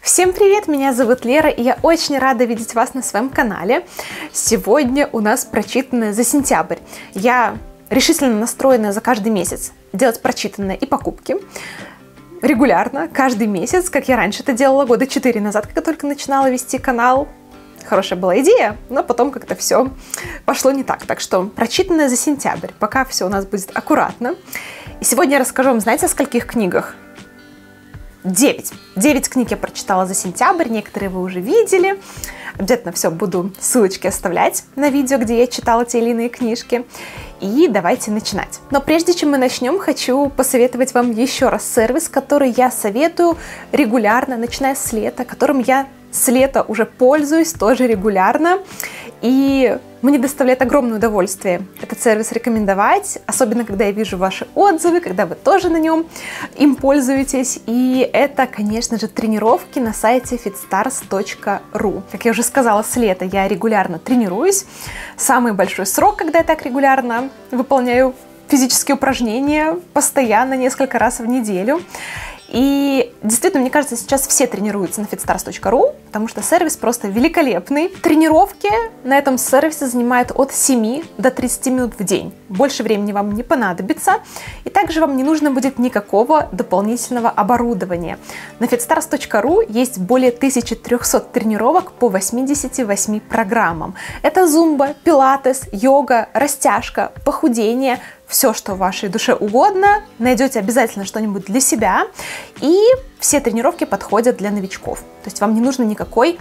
Всем привет, меня зовут Лера, и я очень рада видеть вас на своем канале. Сегодня у нас прочитанное за сентябрь. Я решительно настроена за каждый месяц делать прочитанные и покупки регулярно, каждый месяц, как я раньше это делала года 4 назад, когда только начинала вести канал. Хорошая была идея, но потом как-то все пошло не так. Так что прочитанное за сентябрь, пока все у нас будет аккуратно. И сегодня я расскажу вам, знаете, о скольких книгах? 9. 9 книг я прочитала за сентябрь, некоторые вы уже видели. Обязательно все буду ссылочки оставлять на видео, где я читала те или иные книжки. И давайте начинать. Но прежде чем мы начнем, хочу посоветовать вам еще раз сервис, который я советую регулярно, начиная с лета, которым я с лета уже пользуюсь тоже регулярно. И мне доставляет огромное удовольствие этот сервис рекомендовать, особенно когда я вижу ваши отзывы, когда вы тоже на нем им пользуетесь. И это, конечно же, тренировки на сайте fitstars.ru. Как я уже сказала, с лета я регулярно тренируюсь. Самый большой срок, когда я так регулярно выполняю физические упражнения постоянно, несколько раз в неделю. И действительно, мне кажется, сейчас все тренируются на fitstars.ru, потому что сервис просто великолепный. Тренировки на этом сервисе занимают от 7 до 30 минут в день. Больше времени вам не понадобится. И также вам не нужно будет никакого дополнительного оборудования. На fitstars.ru есть более 1300 тренировок по 88 программам. Это зумба, пилатес, йога, растяжка, похудение, все, что вашей душе угодно, найдете обязательно что-нибудь для себя, и все тренировки подходят для новичков. То есть вам не нужно никакой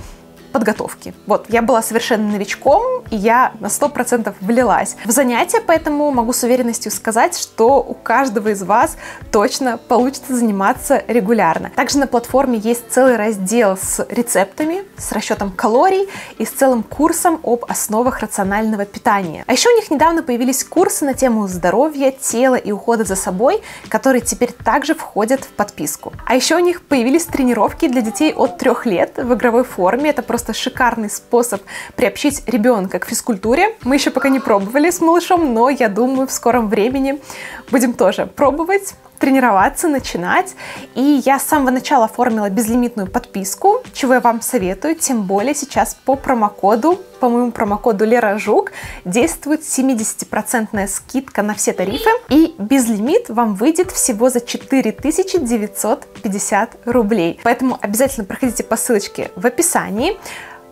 подготовки. Вот, я была совершенно новичком, и я на 100% влилась в занятия, поэтому могу с уверенностью сказать, что у каждого из вас точно получится заниматься регулярно. Также на платформе есть целый раздел с рецептами, с расчетом калорий и с целым курсом об основах рационального питания. А еще у них недавно появились курсы на тему здоровья, тела и ухода за собой, которые теперь также входят в подписку. А еще у них появились тренировки для детей от трех лет в игровой форме. Это просто просто шикарный способ приобщить ребенка к физкультуре. Мы еще пока не пробовали с малышом, но я думаю, в скором времени будем тоже пробовать тренироваться, начинать. И я с самого начала оформила безлимитную подписку, чего я вам советую, тем более сейчас по промокоду, по моему промокоду Лера Жук, действует 70% скидка на все тарифы, и безлимит вам выйдет всего за 4950 рублей. Поэтому обязательно проходите по ссылочке в описании,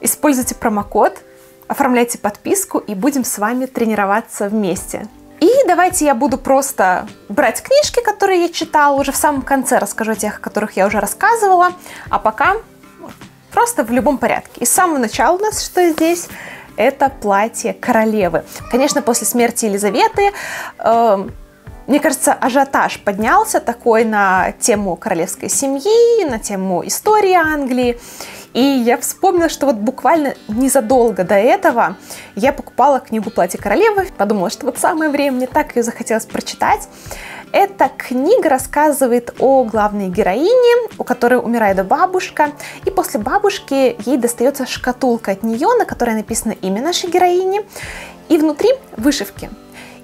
используйте промокод, оформляйте подписку и будем с вами тренироваться вместе. И давайте я буду просто брать книжки, которые я читала, уже в самом конце расскажу о тех, о которых я уже рассказывала, а пока просто в любом порядке. И с самого начала у нас что здесь? Это платье королевы. Конечно, после смерти Елизаветы э, мне кажется, ажиотаж поднялся такой на тему королевской семьи, на тему истории Англии. И я вспомнила, что вот буквально незадолго до этого я покупала книгу «Платье королевы», подумала, что вот самое время, мне так ее захотелось прочитать. Эта книга рассказывает о главной героине, у которой умирает бабушка, и после бабушки ей достается шкатулка от нее, на которой написано имя нашей героини, и внутри вышивки.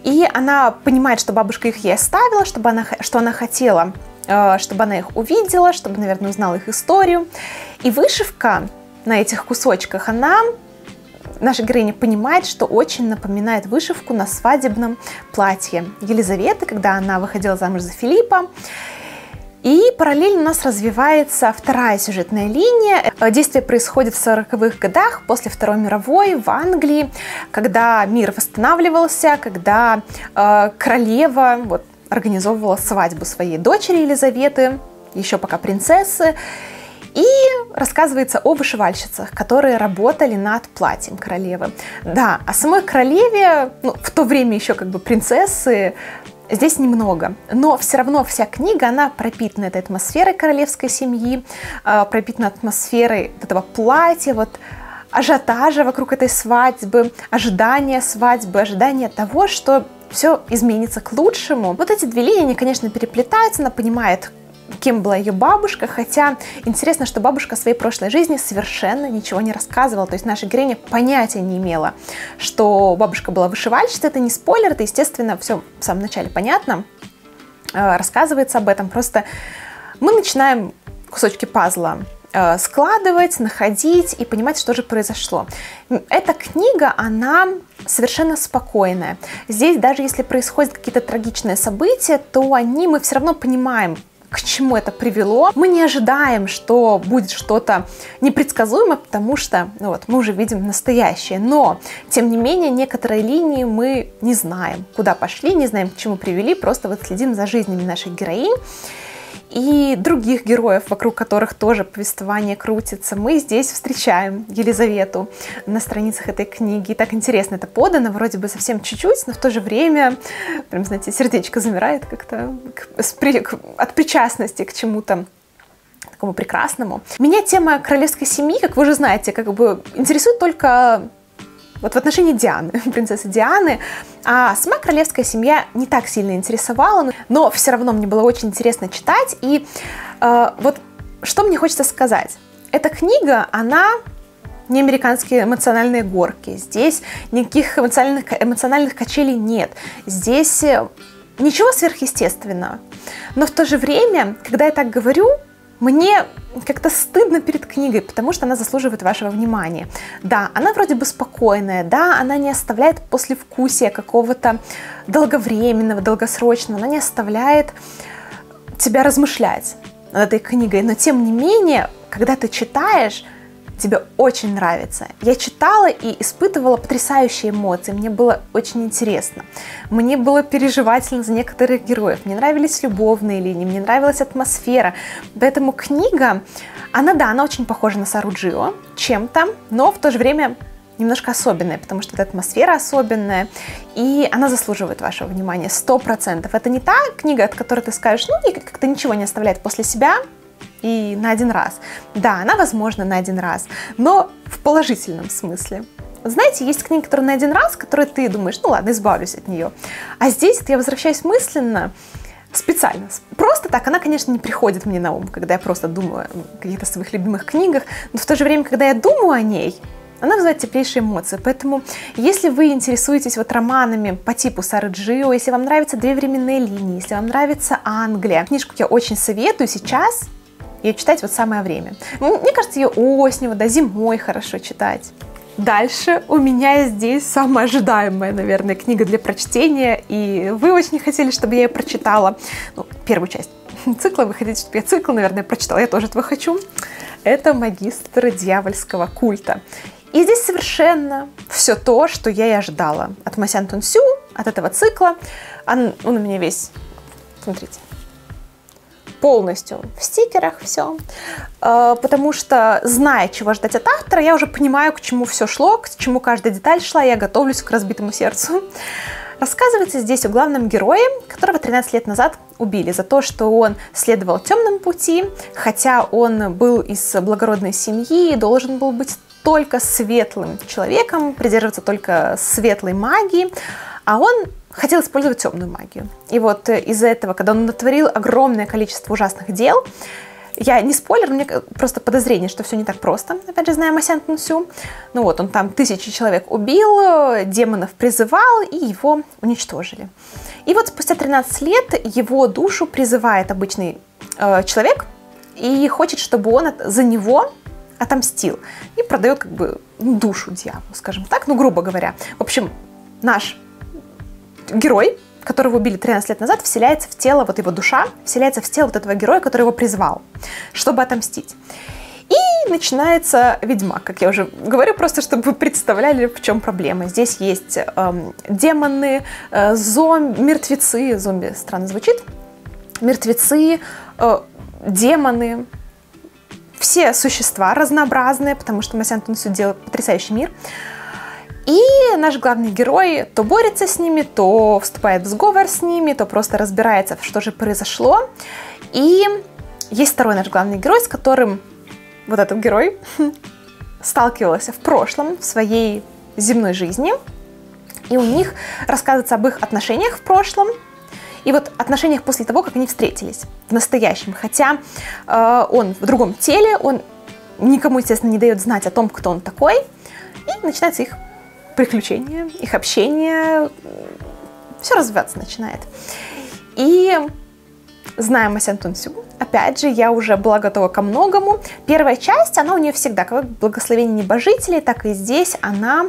И она понимает, что бабушка их ей оставила, чтобы она, что она хотела, чтобы она их увидела, чтобы, наверное, узнала их историю. И вышивка на этих кусочках, она наша героиня понимает, что очень напоминает вышивку на свадебном платье Елизаветы, когда она выходила замуж за Филиппа. И параллельно у нас развивается вторая сюжетная линия. Действие происходит в 40-х годах, после Второй мировой, в Англии, когда мир восстанавливался, когда э, королева вот, организовывала свадьбу своей дочери Елизаветы, еще пока принцессы. И рассказывается о вышивальщицах, которые работали над платьем королевы. Да, о самой королеве, ну, в то время еще как бы принцессы, Здесь немного, но все равно вся книга, она пропитана этой атмосферой королевской семьи, а, пропитана атмосферой этого платья, вот ажиотажа вокруг этой свадьбы, ожидания свадьбы, ожидания того, что все изменится к лучшему. Вот эти две линии, они, конечно, переплетаются, она понимает, кем была ее бабушка, хотя интересно, что бабушка своей прошлой жизни совершенно ничего не рассказывала, то есть наша героиня понятия не имела, что бабушка была вышивальщицей, это не спойлер, это, естественно, все в самом начале понятно, э, рассказывается об этом, просто мы начинаем кусочки пазла складывать, находить и понимать, что же произошло. Эта книга, она совершенно спокойная. Здесь даже если происходят какие-то трагичные события, то они мы все равно понимаем, к чему это привело. Мы не ожидаем, что будет что-то непредсказуемое, потому что ну вот, мы уже видим настоящее. Но, тем не менее, некоторые линии мы не знаем, куда пошли, не знаем, к чему привели, просто вот следим за жизнями наших героинь и других героев, вокруг которых тоже повествование крутится. Мы здесь встречаем Елизавету на страницах этой книги. И так интересно это подано, вроде бы совсем чуть-чуть, но в то же время, прям, знаете, сердечко замирает как-то от причастности к чему-то такому прекрасному. Меня тема королевской семьи, как вы уже знаете, как бы интересует только вот в отношении Дианы, принцессы Дианы, а сама королевская семья не так сильно интересовала, но все равно мне было очень интересно читать. И э, вот что мне хочется сказать. Эта книга, она не американские эмоциональные горки. Здесь никаких эмоциональных, эмоциональных качелей нет. Здесь э, ничего сверхъестественного. Но в то же время, когда я так говорю, мне как-то стыдно перед книгой, потому что она заслуживает вашего внимания. Да, она вроде бы спокойная, да, она не оставляет послевкусия какого-то долговременного, долгосрочного, она не оставляет тебя размышлять над этой книгой, но тем не менее, когда ты читаешь, тебе очень нравится. Я читала и испытывала потрясающие эмоции. Мне было очень интересно. Мне было переживательно за некоторых героев. Мне нравились любовные линии, мне нравилась атмосфера. Поэтому книга, она, да, она очень похожа на Сару Джио чем-то, но в то же время немножко особенная, потому что эта атмосфера особенная, и она заслуживает вашего внимания, сто процентов. Это не та книга, от которой ты скажешь, ну, как-то ничего не оставляет после себя, и на один раз. Да, она возможна на один раз, но в положительном смысле. Знаете, есть книги, которые на один раз, которые ты думаешь, ну ладно, избавлюсь от нее. А здесь я возвращаюсь мысленно, специально. Просто так, она, конечно, не приходит мне на ум, когда я просто думаю о каких-то своих любимых книгах, но в то же время, когда я думаю о ней, она вызывает теплейшие эмоции. Поэтому, если вы интересуетесь вот романами по типу Сары Джио, если вам нравятся две временные линии, если вам нравится Англия, книжку я очень советую сейчас, ее читать вот самое время. Мне кажется, ее осенью, да, зимой хорошо читать. Дальше у меня здесь самая ожидаемая, наверное, книга для прочтения, и вы очень хотели, чтобы я ее прочитала. Ну, первую часть цикла, вы хотите, чтобы я цикл, наверное, прочитала, я тоже этого хочу. Это «Магистр дьявольского культа». И здесь совершенно все то, что я и ожидала от Масян Тунсю, от этого цикла. Он, он у меня весь, смотрите, полностью в стикерах все, э, потому что, зная, чего ждать от автора, я уже понимаю, к чему все шло, к чему каждая деталь шла, я готовлюсь к разбитому сердцу. Рассказывается здесь о главном герое, которого 13 лет назад убили за то, что он следовал темным пути, хотя он был из благородной семьи и должен был быть только светлым человеком, придерживаться только светлой магии, а он хотел использовать темную магию. И вот э, из-за этого, когда он натворил огромное количество ужасных дел, я не спойлер, мне просто подозрение, что все не так просто, опять же, зная Масян Тунсю. Ну вот, он там тысячи человек убил, демонов призывал, и его уничтожили. И вот спустя 13 лет его душу призывает обычный э, человек и хочет, чтобы он за него отомстил. И продает как бы душу дьяволу, скажем так, ну, грубо говоря. В общем, наш герой, которого убили 13 лет назад, вселяется в тело, вот его душа вселяется в тело вот этого героя, который его призвал, чтобы отомстить. И начинается ведьмак, как я уже говорю, просто чтобы вы представляли, в чем проблема. Здесь есть эм, демоны, э, зомби, мертвецы, зомби странно звучит, мертвецы, э, демоны, все существа разнообразные, потому что Масян Тунсу делает потрясающий мир. И наш главный герой то борется с ними, то вступает в сговор с ними, то просто разбирается, что же произошло. И есть второй наш главный герой, с которым вот этот герой сталкивался в прошлом, в своей земной жизни. И у них рассказывается об их отношениях в прошлом, и вот отношениях после того, как они встретились в настоящем. Хотя э, он в другом теле, он никому, естественно, не дает знать о том, кто он такой. И начинается их приключения, их общение, все развиваться начинает. И зная Масян Тунсю, опять же, я уже была готова ко многому. Первая часть, она у нее всегда, как благословение небожителей, так и здесь она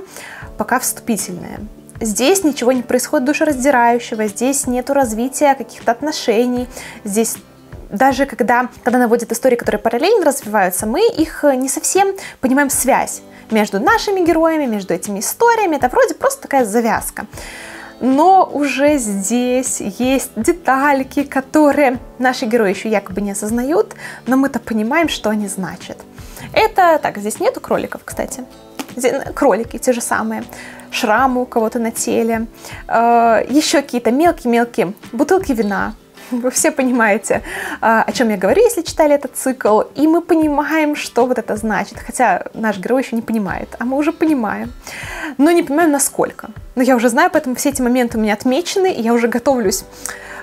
пока вступительная. Здесь ничего не происходит душераздирающего, здесь нету развития каких-то отношений, здесь даже когда, когда наводят истории, которые параллельно развиваются, мы их не совсем понимаем связь между нашими героями, между этими историями. Это вроде просто такая завязка. Но уже здесь есть детальки, которые наши герои еще якобы не осознают, но мы-то понимаем, что они значат. Это, так, здесь нету кроликов, кстати. Кролики те же самые, шрамы у кого-то на теле, э, еще какие-то мелкие-мелкие бутылки вина, вы все понимаете, а, о чем я говорю, если читали этот цикл, и мы понимаем, что вот это значит, хотя наш герой еще не понимает, а мы уже понимаем, но не понимаем, насколько. Но я уже знаю, поэтому все эти моменты у меня отмечены, и я уже готовлюсь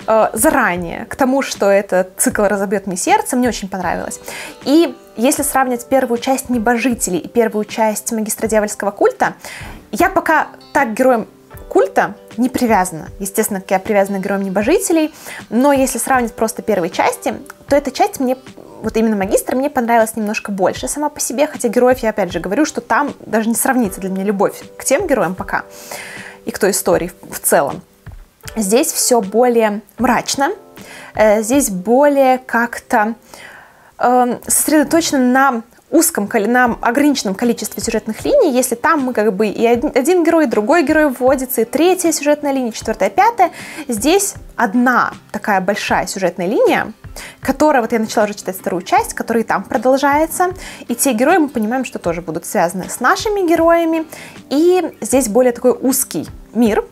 э, заранее к тому, что этот цикл разобьет мне сердце, мне очень понравилось. И если сравнивать первую часть небожителей и первую часть магистра дьявольского культа, я пока так героем культа не привязана. Естественно, как я привязана к героям небожителей, но если сравнить просто первые части, то эта часть мне вот именно магистр мне понравилась немножко больше сама по себе, хотя героев я опять же говорю, что там даже не сравнится для меня любовь к тем героям пока и к той истории в целом. Здесь все более мрачно, э, здесь более как-то э, сосредоточено на узком, на ограниченном количестве сюжетных линий, если там мы как бы и один герой, и другой герой вводится, и третья сюжетная линия, четвертая, пятая, здесь одна такая большая сюжетная линия, которая, вот я начала уже читать вторую часть, которая и там продолжается, и те герои мы понимаем, что тоже будут связаны с нашими героями, и здесь более такой узкий мир,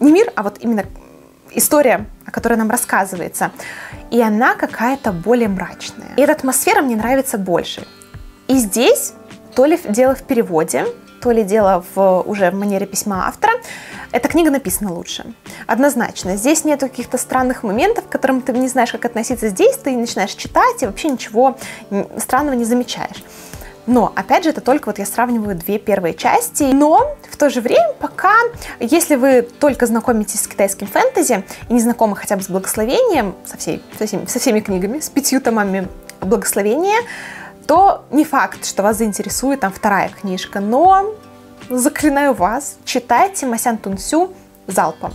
не мир, а вот именно история, о которой нам рассказывается, и она какая-то более мрачная. И эта атмосфера мне нравится больше. И здесь то ли дело в переводе, то ли дело в, уже в манере письма автора, эта книга написана лучше. Однозначно. Здесь нет каких-то странных моментов, к которым ты не знаешь, как относиться здесь, ты начинаешь читать и вообще ничего странного не замечаешь. Но, опять же, это только вот я сравниваю две первые части. Но в то же время, пока, если вы только знакомитесь с китайским фэнтези и не знакомы хотя бы с благословением, со, всей, со, всеми, со всеми книгами, с пятью томами благословения, то не факт, что вас заинтересует там вторая книжка, но заклинаю вас, читайте Масян Тунсю залпом.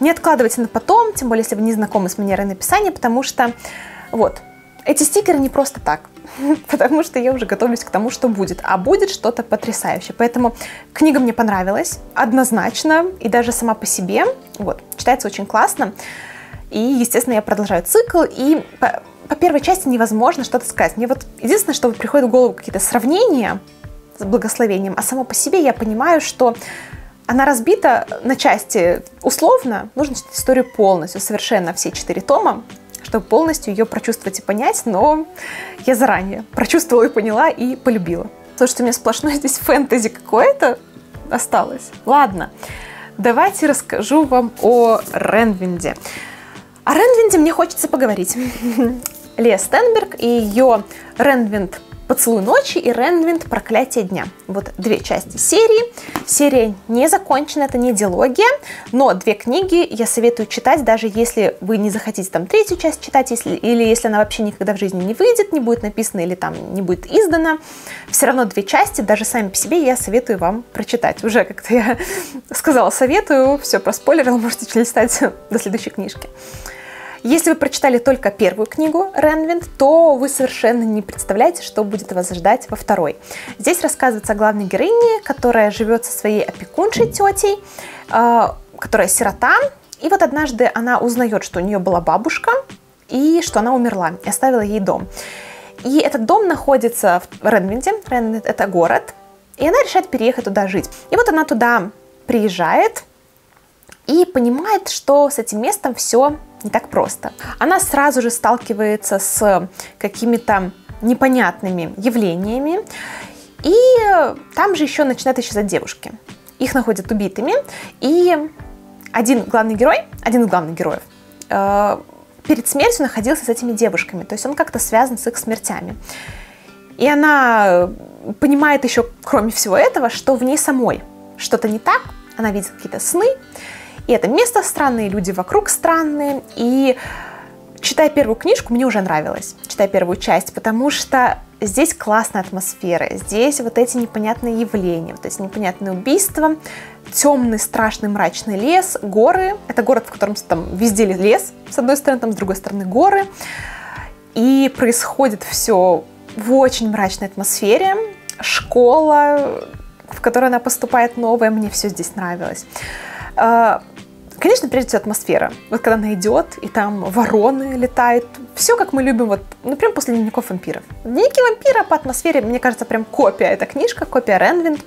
Не откладывайте на потом, тем более, если вы не знакомы с манерой написания, потому что вот, эти стикеры не просто так, потому что я уже готовлюсь к тому, что будет, а будет что-то потрясающее. Поэтому книга мне понравилась однозначно, и даже сама по себе, вот, читается очень классно. И, естественно, я продолжаю цикл, и по первой части невозможно что-то сказать. Мне вот единственное, что приходит в голову какие-то сравнения с благословением, а само по себе я понимаю, что она разбита на части условно, нужно читать историю полностью, совершенно все четыре тома, чтобы полностью ее прочувствовать и понять, но я заранее прочувствовала и поняла и полюбила. То, что у меня сплошное здесь фэнтези какое-то осталось. Ладно, давайте расскажу вам о Ренвинде. О Ренвинде мне хочется поговорить. Лея Стенберг и ее Ренвинд «Поцелуй ночи» и «Ренвинд. Проклятие дня». Вот две части серии. Серия не закончена, это не диалогия, но две книги я советую читать, даже если вы не захотите там третью часть читать, если, или если она вообще никогда в жизни не выйдет, не будет написана или там не будет издана. Все равно две части, даже сами по себе, я советую вам прочитать. Уже как-то я сказала советую, все проспойлерила, можете листать до следующей книжки. Если вы прочитали только первую книгу Ренвинд, то вы совершенно не представляете, что будет вас ждать во второй. Здесь рассказывается о главной героине, которая живет со своей опекуншей тетей, а, которая сирота. И вот однажды она узнает, что у нее была бабушка, и что она умерла, и оставила ей дом. И этот дом находится в Ренвинде. Ренвинд – это город. И она решает переехать туда жить. И вот она туда приезжает и понимает, что с этим местом все не так просто. Она сразу же сталкивается с какими-то непонятными явлениями, и там же еще начинают исчезать девушки. Их находят убитыми, и один главный герой, один из главных героев, э, перед смертью находился с этими девушками, то есть он как-то связан с их смертями. И она понимает еще, кроме всего этого, что в ней самой что-то не так, она видит какие-то сны, и это место странное, люди вокруг странные, и читая первую книжку, мне уже нравилось, читая первую часть, потому что здесь классная атмосфера, здесь вот эти непонятные явления, вот эти непонятные убийства, темный, страшный, мрачный лес, горы. Это город, в котором там везде лес, с одной стороны, там с другой стороны горы. И происходит все в очень мрачной атмосфере. Школа, в которой она поступает новая, мне все здесь нравилось. Конечно, прежде всего атмосфера. Вот когда она идет, и там вороны летают, все как мы любим, вот, ну, прям после дневников вампиров. Дневники вампира по атмосфере, мне кажется, прям копия. эта книжка, копия Ренвинд.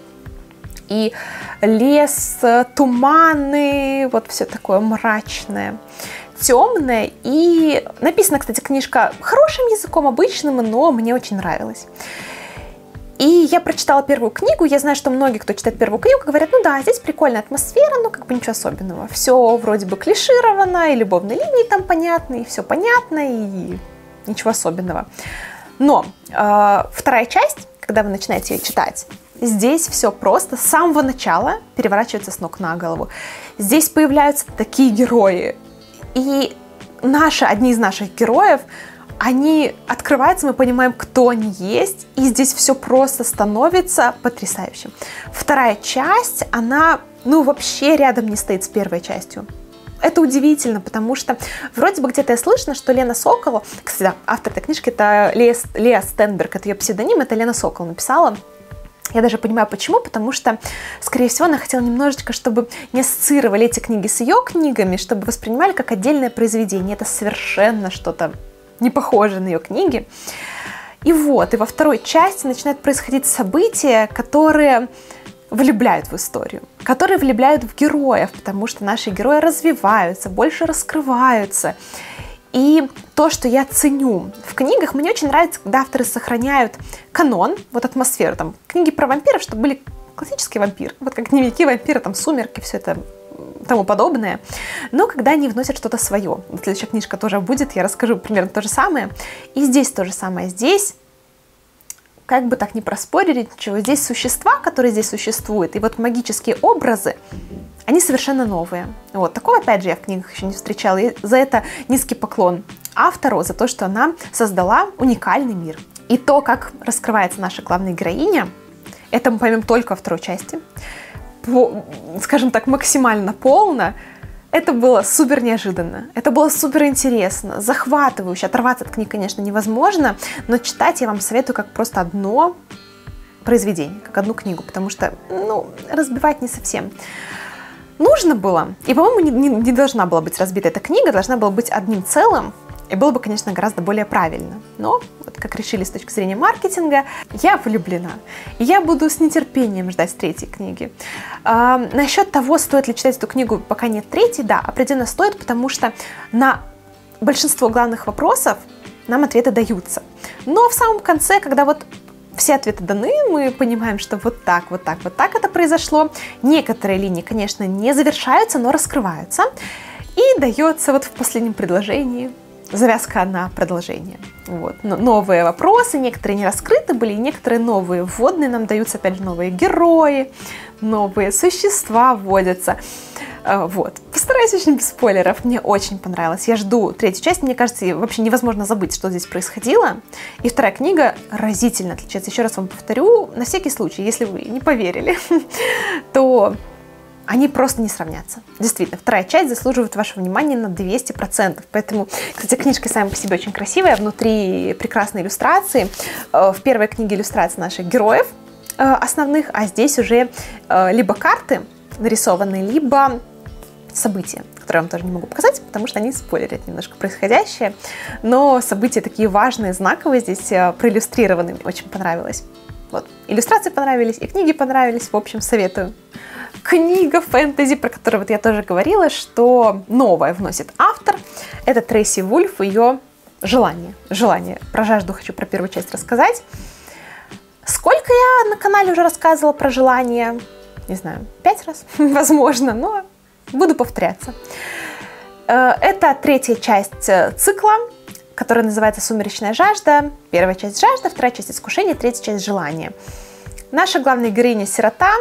И лес, туманы, вот все такое мрачное темное. И написана, кстати, книжка хорошим языком, обычным, но мне очень нравилась. И я прочитала первую книгу, я знаю, что многие, кто читает первую книгу, говорят, ну да, здесь прикольная атмосфера, но как бы ничего особенного. Все вроде бы клишировано, и любовные линии там понятны, и все понятно, и ничего особенного. Но э, вторая часть, когда вы начинаете ее читать, здесь все просто с самого начала переворачивается с ног на голову. Здесь появляются такие герои, и наши, одни из наших героев они открываются, мы понимаем, кто они есть, и здесь все просто становится потрясающим. Вторая часть, она, ну, вообще рядом не стоит с первой частью. Это удивительно, потому что вроде бы где-то я слышно, что Лена Соколова, кстати, да, автор этой книжки, это Лея, Лея Стенберг, это ее псевдоним, это Лена Сокол написала. Я даже понимаю, почему, потому что, скорее всего, она хотела немножечко, чтобы не ассоциировали эти книги с ее книгами, чтобы воспринимали как отдельное произведение. Это совершенно что-то не похожи на ее книги. И вот, и во второй части начинают происходить события, которые влюбляют в историю, которые влюбляют в героев, потому что наши герои развиваются, больше раскрываются. И то, что я ценю в книгах, мне очень нравится, когда авторы сохраняют канон, вот атмосферу, там, книги про вампиров, чтобы были классические вампиры, вот как дневники вампира, там, сумерки, все это тому подобное. Но когда они вносят что-то свое, следующая книжка тоже будет, я расскажу примерно то же самое. И здесь то же самое. Здесь как бы так не проспорили ничего, здесь существа, которые здесь существуют, и вот магические образы, они совершенно новые. Вот, такого, опять же, я в книгах еще не встречала, и за это низкий поклон автору, за то, что она создала уникальный мир. И то, как раскрывается наша главная героиня, это мы поймем только во второй части скажем так, максимально полно, это было супер неожиданно, это было супер интересно, захватывающе. Оторваться от книг, конечно, невозможно, но читать я вам советую как просто одно произведение, как одну книгу, потому что, ну, разбивать не совсем нужно было. И, по-моему, не, не, не должна была быть разбита эта книга, должна была быть одним целым, и было бы, конечно, гораздо более правильно. Но, вот как решили с точки зрения маркетинга, я влюблена. И я буду с нетерпением ждать третьей книги. А, насчет того, стоит ли читать эту книгу, пока нет третьей, да, определенно стоит, потому что на большинство главных вопросов нам ответы даются. Но в самом конце, когда вот все ответы даны, мы понимаем, что вот так, вот так, вот так это произошло. Некоторые линии, конечно, не завершаются, но раскрываются. И дается вот в последнем предложении завязка на продолжение. Вот. Но новые вопросы, некоторые не раскрыты были, некоторые новые вводные нам даются, опять же, новые герои, новые существа вводятся. А, вот. Постараюсь очень без спойлеров. Мне очень понравилось. Я жду третью часть. Мне кажется, вообще невозможно забыть, что здесь происходило. И вторая книга разительно отличается. Еще раз вам повторю, на всякий случай, если вы не поверили, то они просто не сравнятся. Действительно, вторая часть заслуживает вашего внимания на 200%. Поэтому, кстати, книжка сама по себе очень красивая, внутри прекрасные иллюстрации. Э, в первой книге иллюстрации наших героев э, основных, а здесь уже э, либо карты нарисованные, либо события, которые я вам тоже не могу показать, потому что они спойлерят немножко происходящее. Но события такие важные, знаковые здесь проиллюстрированы. Мне очень понравилось. Вот. Иллюстрации понравились, и книги понравились. В общем, советую книга фэнтези, про которую вот я тоже говорила, что новое вносит автор. Это Трейси Вульф, ее «Желание». «Желание». Про жажду хочу про первую часть рассказать. Сколько я на канале уже рассказывала про «Желание»? Не знаю, пять раз, возможно, но буду повторяться. Э, это третья часть э, цикла, которая называется «Сумеречная жажда». Первая часть «Жажда», вторая часть «Искушение», третья часть «Желание». Наша главная героиня – сирота,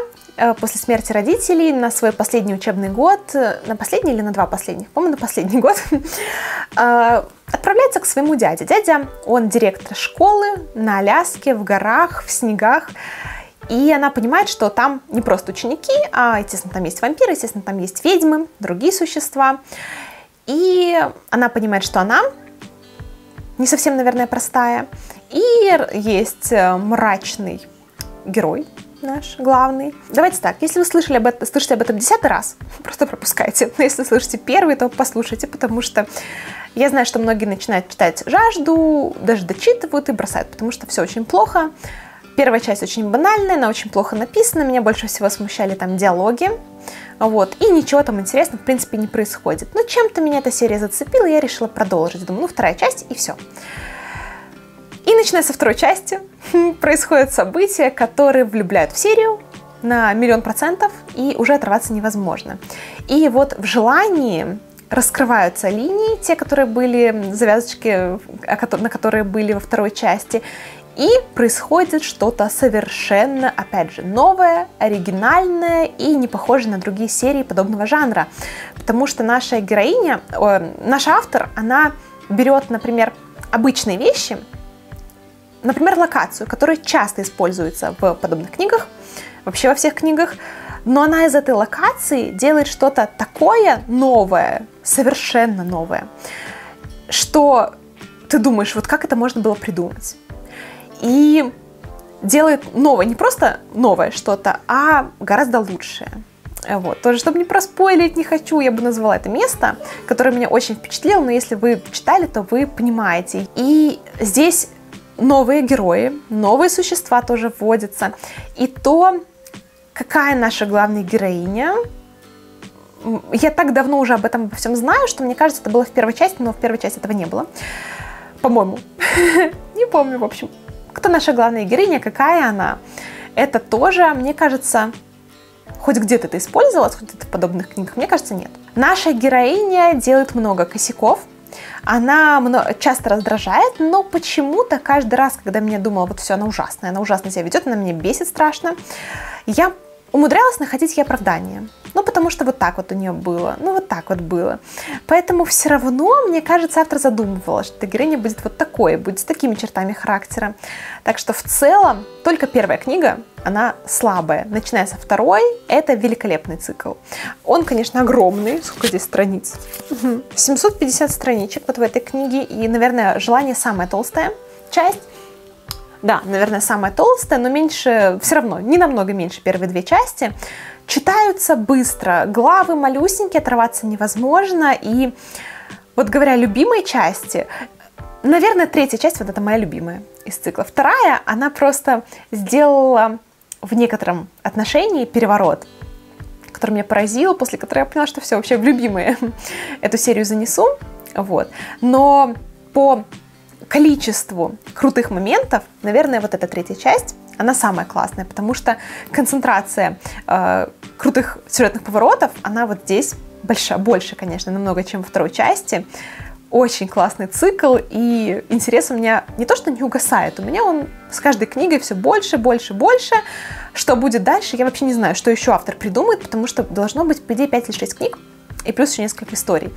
после смерти родителей на свой последний учебный год, э, на последний или на два последних, по-моему, на последний год, отправляется к своему дяде. Дядя, он директор школы на Аляске, в горах, в снегах. И она понимает, что там не просто ученики, а, естественно, там есть вампиры, естественно, там есть ведьмы, другие существа. И она понимает, что она не совсем, наверное, простая. И есть э, мрачный герой наш главный. Давайте так, если вы слышали об этом, слышите об этом десятый раз, просто пропускайте. Но если слышите первый, то послушайте, потому что я знаю, что многие начинают читать «Жажду», даже дочитывают и бросают, потому что все очень плохо. Первая часть очень банальная, она очень плохо написана, меня больше всего смущали там диалоги, вот, и ничего там интересного, в принципе, не происходит. Но чем-то меня эта серия зацепила, и я решила продолжить. Думаю, ну, вторая часть, и все. И начиная со второй части происходят события, которые влюбляют в серию на миллион процентов, и уже оторваться невозможно. И вот в желании раскрываются линии, те, которые были, завязочки, на которые были во второй части, и происходит что-то совершенно, опять же, новое, оригинальное и не похожее на другие серии подобного жанра. Потому что наша героиня, э, наш автор, она берет, например, обычные вещи, например, локацию, которая часто используется в подобных книгах, вообще во всех книгах, но она из этой локации делает что-то такое новое, совершенно новое, что ты думаешь, вот как это можно было придумать? и делает новое, не просто новое что-то, а гораздо лучшее. Вот. Тоже, чтобы не проспойлить, не хочу, я бы назвала это место, которое меня очень впечатлило, но если вы читали, то вы понимаете. И здесь новые герои, новые существа тоже вводятся. И то, какая наша главная героиня, я так давно уже об этом всем знаю, что мне кажется, это было в первой части, но в первой части этого не было. По-моему. Не помню, в общем кто наша главная героиня, какая она. Это тоже, мне кажется, хоть где-то это использовалось, хоть где-то в подобных книгах, мне кажется, нет. Наша героиня делает много косяков, она часто раздражает, но почему-то каждый раз, когда мне думала, вот все, она ужасная, она ужасно себя ведет, она меня бесит страшно, я умудрялась находить ей оправдание. Ну, потому что вот так вот у нее было. Ну, вот так вот было. Поэтому все равно, мне кажется, автор задумывала, что героиня будет вот такой, будет с такими чертами характера. Так что в целом только первая книга, она слабая. Начиная со второй, это великолепный цикл. Он, конечно, огромный. Сколько здесь страниц? 750 страничек вот в этой книге. И, наверное, «Желание» самая толстая часть. Да, наверное, самая толстая, но меньше, все равно, не намного меньше первые две части. Читаются быстро, главы малюсенькие, оторваться невозможно. И вот говоря любимой части, наверное, третья часть, вот это моя любимая из цикла. Вторая, она просто сделала в некотором отношении переворот, который меня поразил, после которого я поняла, что все, вообще в любимые эту серию занесу. Вот. Но по количеству крутых моментов, наверное, вот эта третья часть, она самая классная, потому что концентрация э, крутых сюжетных поворотов, она вот здесь большая, больше, конечно, намного, чем во второй части. Очень классный цикл, и интерес у меня не то, что не угасает, у меня он с каждой книгой все больше, больше, больше. Что будет дальше, я вообще не знаю, что еще автор придумает, потому что должно быть, по идее, 5 или 6 книг, и плюс еще несколько историй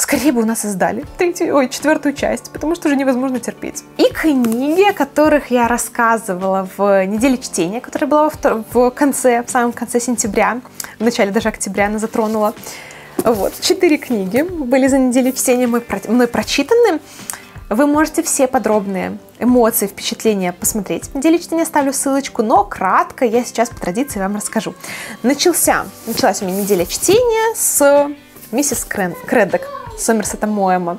скорее бы у нас издали третью, ой, четвертую часть, потому что уже невозможно терпеть. И книги, о которых я рассказывала в неделе чтения, которая была в конце, в самом конце сентября, в начале даже октября она затронула. Вот, четыре книги были за неделю чтения мной, прочитаны. Вы можете все подробные эмоции, впечатления посмотреть. Неделе чтения оставлю ссылочку, но кратко я сейчас по традиции вам расскажу. Начался, началась у меня неделя чтения с миссис Крен, Креддок Сомерсета Моэма.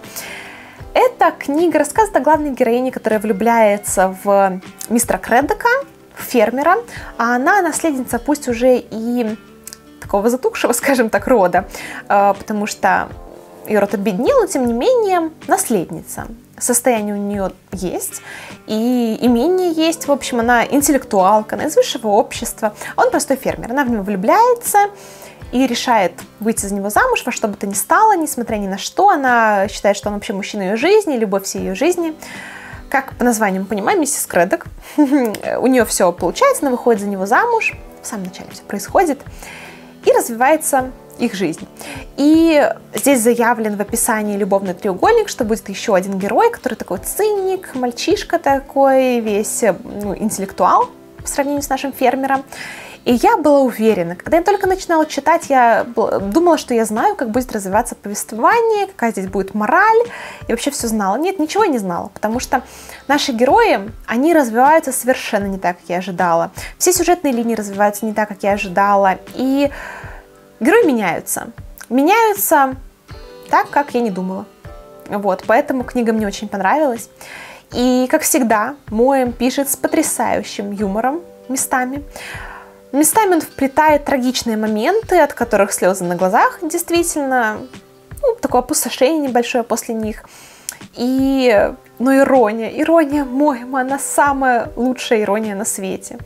Это книга рассказывает о главной героине, которая влюбляется в мистера Креддока, фермера, а она наследница пусть уже и такого затухшего, скажем так, рода, э, потому что ее род обеднел, но тем не менее наследница. Состояние у нее есть, и имение есть, в общем, она интеллектуалка, она из высшего общества, он простой фермер, она в него влюбляется, и решает выйти за него замуж во что бы то ни стало, несмотря ни на что. Она считает, что он вообще мужчина ее жизни, любовь всей ее жизни. Как по названию мы понимаем, миссис Кредок. У нее все получается, она выходит за него замуж. в самом начале все происходит, и развивается их жизнь. И здесь заявлен в описании любовный треугольник, что будет еще один герой, который такой циник, мальчишка такой, весь ну, интеллектуал по сравнению с нашим фермером. И я была уверена, когда я только начинала читать, я думала, что я знаю, как будет развиваться повествование, какая здесь будет мораль, и вообще все знала. Нет, ничего не знала, потому что наши герои, они развиваются совершенно не так, как я ожидала. Все сюжетные линии развиваются не так, как я ожидала, и герои меняются. Меняются так, как я не думала. Вот, поэтому книга мне очень понравилась. И, как всегда, Моем пишет с потрясающим юмором местами. Местами он вплетает трагичные моменты, от которых слезы на глазах, действительно, ну, такое опустошение небольшое после них. И, ну, ирония, ирония Мойма, она самая лучшая ирония на свете.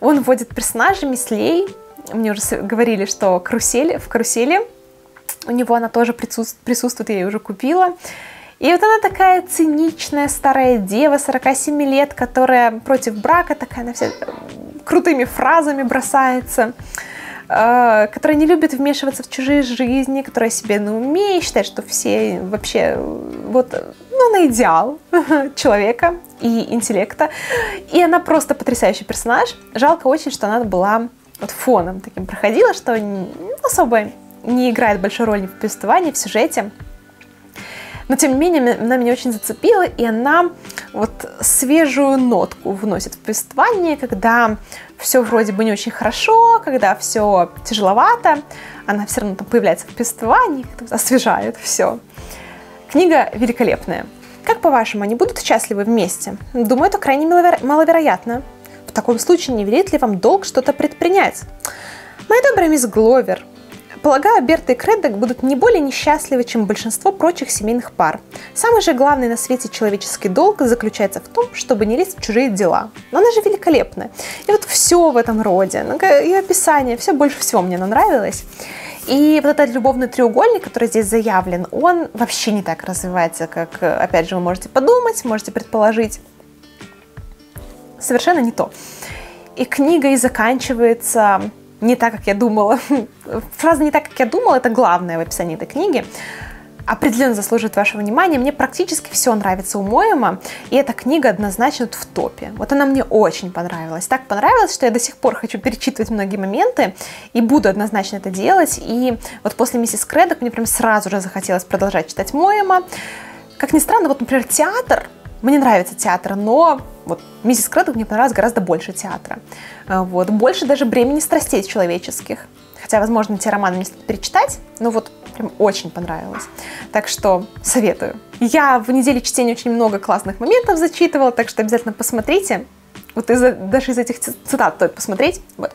Он вводит персонажа Мислей, мне уже говорили, что карусель, в карусели у него она тоже присутствует, я ее уже купила. И вот она такая циничная старая дева, 47 лет, которая против брака, такая на все крутыми фразами бросается, э, которая не любит вмешиваться в чужие жизни, которая себе на уме и считает, что все вообще вот, ну, на идеал человека и интеллекта. И она просто потрясающий персонаж. Жалко очень, что она была вот фоном таким проходила, что особо не играет большой роли в повествовании, в сюжете. Но, тем не менее, она меня очень зацепила, и она вот свежую нотку вносит в повествование, когда все вроде бы не очень хорошо, когда все тяжеловато, она все равно там появляется в повествовании, освежает все. Книга великолепная. Как по-вашему, они будут счастливы вместе? Думаю, это крайне маловероятно. В таком случае не велит ли вам долг что-то предпринять? Моя добрая мисс Гловер, Полагаю, Берта и Креддок будут не более несчастливы, чем большинство прочих семейных пар. Самый же главный на свете человеческий долг заключается в том, чтобы не лезть в чужие дела. Но она же великолепная. И вот все в этом роде, ну, и описание, все больше всего мне нравилось. И вот этот любовный треугольник, который здесь заявлен, он вообще не так развивается, как, опять же, вы можете подумать, можете предположить. Совершенно не то. И книга и заканчивается не так, как я думала. Фраза «не так, как я думала» — это главное в описании этой книги. Определенно заслуживает вашего внимания. Мне практически все нравится у Моема, и эта книга однозначно в топе. Вот она мне очень понравилась. Так понравилась, что я до сих пор хочу перечитывать многие моменты, и буду однозначно это делать. И вот после «Миссис Кредок» мне прям сразу же захотелось продолжать читать Моема. Как ни странно, вот, например, театр, мне нравится театр, но вот «Миссис Кредок» мне понравилось гораздо больше театра. А, вот. Больше даже бремени страстей человеческих. Хотя, возможно, те романы мне стоит перечитать, но вот прям очень понравилось. Так что советую. Я в неделе чтения очень много классных моментов зачитывала, так что обязательно посмотрите. Вот из, даже из этих цитат стоит посмотреть. Вот.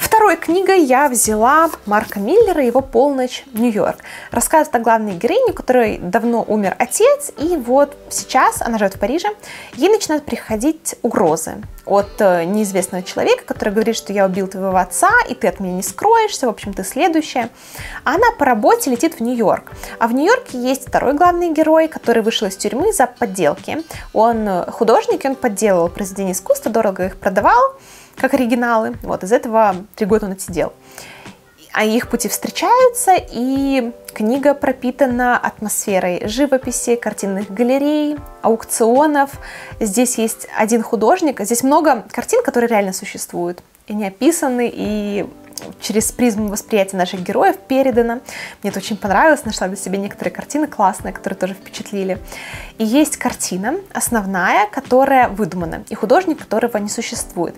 Второй книгой я взяла Марка Миллера «Его полночь. Нью-Йорк». Рассказывает о главной героине, у которой давно умер отец, и вот сейчас, она живет в Париже, ей начинают приходить угрозы от э, неизвестного человека, который говорит, что я убил твоего отца, и ты от меня не скроешься, в общем, ты следующая. Она по работе летит в Нью-Йорк. А в Нью-Йорке есть второй главный герой, который вышел из тюрьмы за подделки. Он э, художник, и он подделывал произведения искусства, дорого их продавал, как оригиналы. Вот, из этого три года он отсидел. А их пути встречаются, и книга пропитана атмосферой живописи, картинных галерей, аукционов. Здесь есть один художник, здесь много картин, которые реально существуют, и не описаны, и через призму восприятия наших героев передано. Мне это очень понравилось, нашла для себя некоторые картины классные, которые тоже впечатлили. И есть картина основная, которая выдумана, и художник, которого не существует.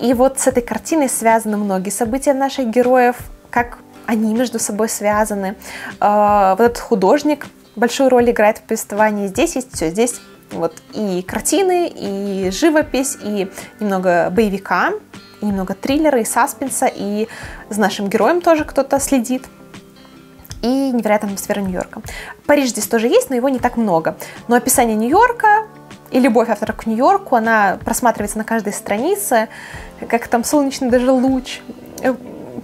И вот с этой картиной связаны многие события наших героев, как они между собой связаны. А, вот этот художник большую роль играет в повествовании. Здесь есть все, здесь вот и картины, и живопись, и немного боевика, и немного триллера, и саспенса, и с нашим героем тоже кто-то следит. И невероятная атмосфера Нью-Йорка. Париж здесь тоже есть, но его не так много. Но описание Нью-Йорка и любовь автора к Нью-Йорку, она просматривается на каждой странице, как там солнечный даже луч э,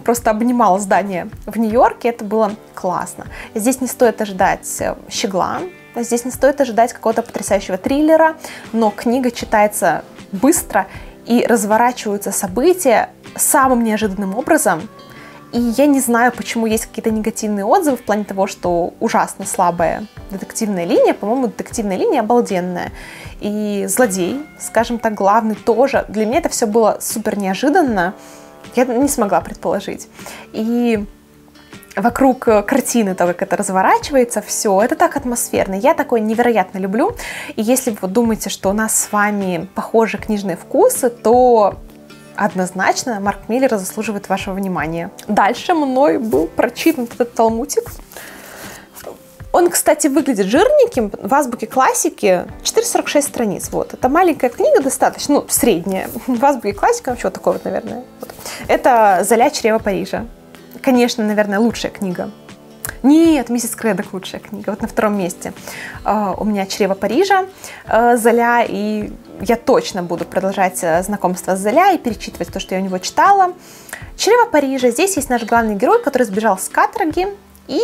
просто обнимал здание в Нью-Йорке, это было классно. Здесь не стоит ожидать э, щегла, здесь не стоит ожидать какого-то потрясающего триллера, но книга читается быстро и разворачиваются события самым неожиданным образом. И я не знаю, почему есть какие-то негативные отзывы в плане того, что ужасно слабая детективная линия. По-моему, детективная линия обалденная. И злодей, скажем так, главный тоже. Для меня это все было супер неожиданно. Я не смогла предположить. И вокруг картины, то, как это разворачивается, все, это так атмосферно. Я такое невероятно люблю. И если вы думаете, что у нас с вами похожи книжные вкусы, то однозначно Марк Миллер заслуживает вашего внимания. Дальше мной был прочитан этот талмутик. Он, кстати, выглядит жирненьким. В азбуке классики 446 страниц. Вот. Это маленькая книга достаточно, ну, средняя. В азбуке классика вообще вот такой вот, наверное. Вот. Это «Золя чрева Парижа». Конечно, наверное, лучшая книга. Нет, «Миссис Кредок» лучшая книга. Вот на втором месте uh, у меня «Чрево Парижа», uh, «Золя», и я точно буду продолжать э, знакомство с Золя и перечитывать то, что я у него читала. «Чрево Парижа». Здесь есть наш главный герой, который сбежал с каторги, и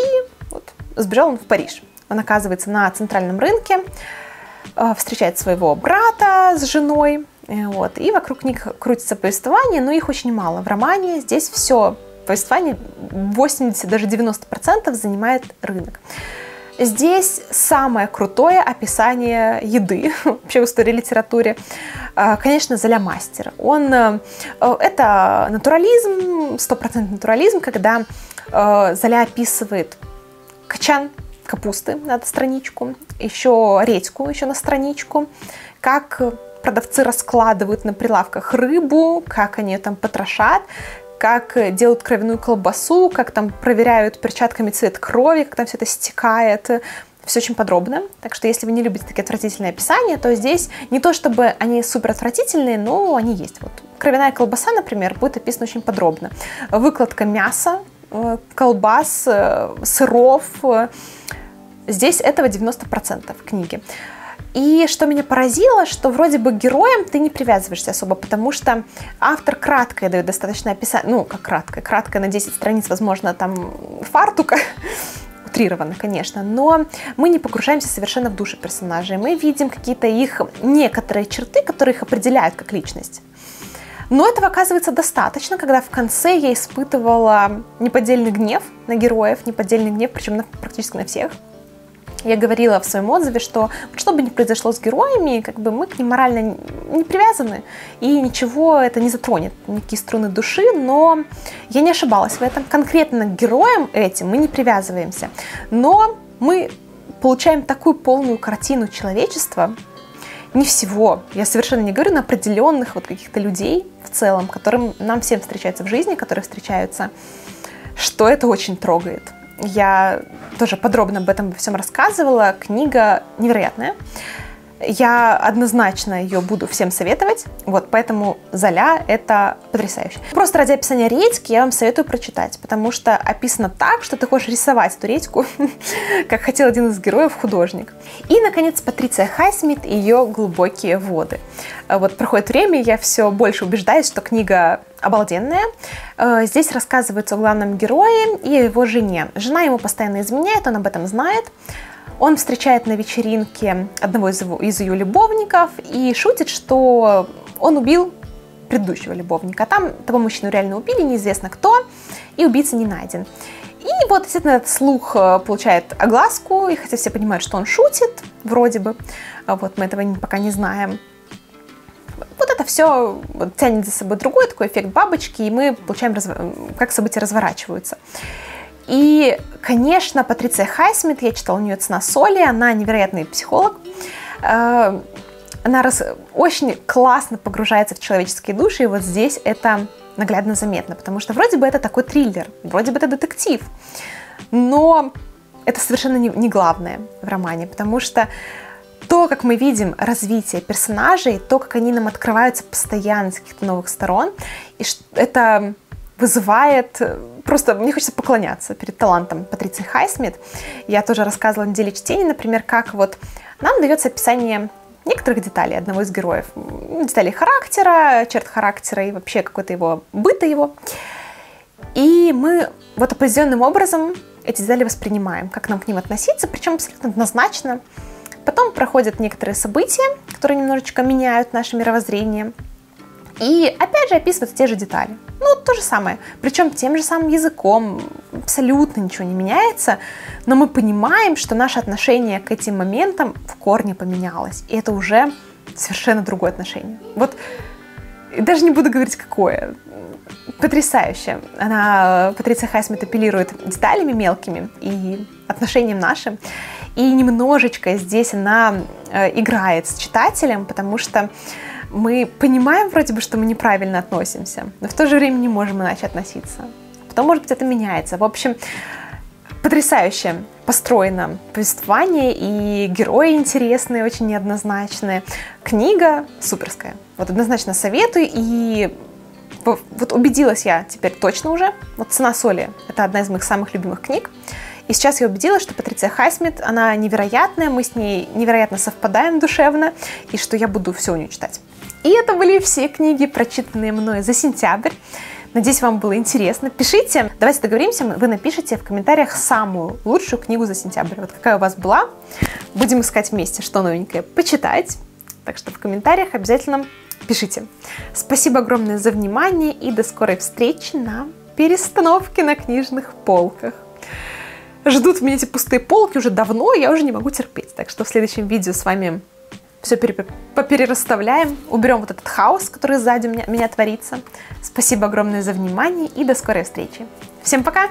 вот, сбежал он в Париж. Он оказывается на центральном рынке, встречает своего брата с женой, э, вот, и вокруг них крутится повествование, но их очень мало. В романе здесь все повествование 80, даже 90% занимает рынок. Здесь самое крутое описание еды вообще в истории литературе. А, конечно, Золя Мастер. Он, э, это натурализм, стопроцентный натурализм, когда э, Золя описывает качан капусты на страничку, еще редьку еще на страничку, как продавцы раскладывают на прилавках рыбу, как они ее там потрошат, как делают кровяную колбасу, как там проверяют перчатками цвет крови, как там все это стекает. Все очень подробно. Так что если вы не любите такие отвратительные описания, то здесь не то чтобы они супер отвратительные, но они есть. Вот кровяная колбаса, например, будет описана очень подробно. Выкладка мяса, э, колбас, э, сыров. Здесь этого 90% книги. И что меня поразило, что вроде бы героям ты не привязываешься особо, потому что автор краткое дает достаточно описание, ну, как краткое, краткое на 10 страниц, возможно, там фартука, утрированно, конечно, но мы не погружаемся совершенно в души персонажей. Мы видим какие-то их некоторые черты, которые их определяют как личность. Но этого оказывается достаточно, когда в конце я испытывала неподдельный гнев на героев, неподдельный гнев, причем на, практически на всех. Я говорила в своем отзыве, что что бы ни произошло с героями, как бы мы к ним морально не привязаны, и ничего это не затронет, никакие струны души, но я не ошибалась в этом. Конкретно к героям этим мы не привязываемся. Но мы получаем такую полную картину человечества, не всего, я совершенно не говорю на определенных вот каких-то людей в целом, которым нам всем встречается в жизни, которые встречаются, что это очень трогает. Я тоже подробно об этом всем рассказывала. Книга невероятная. Я однозначно ее буду всем советовать, вот, поэтому Золя — это потрясающе. Просто ради описания редьки я вам советую прочитать, потому что описано так, что ты хочешь рисовать эту редьку, как хотел один из героев художник. И, наконец, Патриция Хайсмит и ее «Глубокие воды». Вот проходит время, я все больше убеждаюсь, что книга обалденная. Э, здесь рассказывается о главном герое и его жене. Жена ему постоянно изменяет, он об этом знает. Он встречает на вечеринке одного из, его, из ее любовников и шутит, что он убил предыдущего любовника. Там того мужчину реально убили, неизвестно кто, и убийца не найден. И вот, естественно, этот слух э, получает огласку, и хотя все понимают, что он шутит, вроде бы, вот мы этого пока не знаем, вот это все тянет за собой другой такой эффект бабочки, и мы получаем, как события разворачиваются. И, конечно, Патриция Хайсмит, я читала у нее «Цена соли», она невероятный психолог. Э, она раз, очень классно погружается в человеческие души, и вот здесь это наглядно заметно, потому что вроде бы это такой триллер, вроде бы это детектив, но это совершенно не, не главное в романе, потому что то, как мы видим развитие персонажей, то, как они нам открываются постоянно с каких-то новых сторон, и это вызывает просто мне хочется поклоняться перед талантом Патриции Хайсмит. Я тоже рассказывала в неделе чтения, например, как вот нам дается описание некоторых деталей одного из героев. Деталей характера, черт характера и вообще какой-то его быта его. И мы вот определенным образом эти детали воспринимаем, как нам к ним относиться, причем абсолютно однозначно. Потом проходят некоторые события, которые немножечко меняют наше мировоззрение. И опять же описываются те же детали. Ну, то же самое. Причем тем же самым языком абсолютно ничего не меняется, но мы понимаем, что наше отношение к этим моментам в корне поменялось. И это уже совершенно другое отношение. Вот даже не буду говорить, какое. Потрясающе. Она, Патриция Хайсмит апеллирует деталями мелкими и отношением нашим. И немножечко здесь она э, играет с читателем, потому что мы понимаем вроде бы, что мы неправильно относимся, но в то же время не можем иначе относиться. Потом, может быть, это меняется. В общем, потрясающе построено повествование, и герои интересные, очень неоднозначные. Книга суперская. Вот однозначно советую, и вот убедилась я теперь точно уже. Вот «Цена соли» — это одна из моих самых любимых книг. И сейчас я убедилась, что Патриция Хайсмит, она невероятная, мы с ней невероятно совпадаем душевно, и что я буду все у нее читать. И это были все книги, прочитанные мной за сентябрь. Надеюсь, вам было интересно. Пишите, давайте договоримся, вы напишите в комментариях самую лучшую книгу за сентябрь. Вот какая у вас была. Будем искать вместе, что новенькое почитать. Так что в комментариях обязательно пишите. Спасибо огромное за внимание и до скорой встречи на перестановке на книжных полках. Ждут меня эти пустые полки уже давно, я уже не могу терпеть. Так что в следующем видео с вами все поперерасставляем, уберем вот этот хаос, который сзади меня, меня творится. Спасибо огромное за внимание и до скорой встречи. Всем пока!